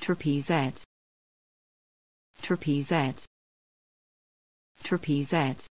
trapezette trapezette trapezette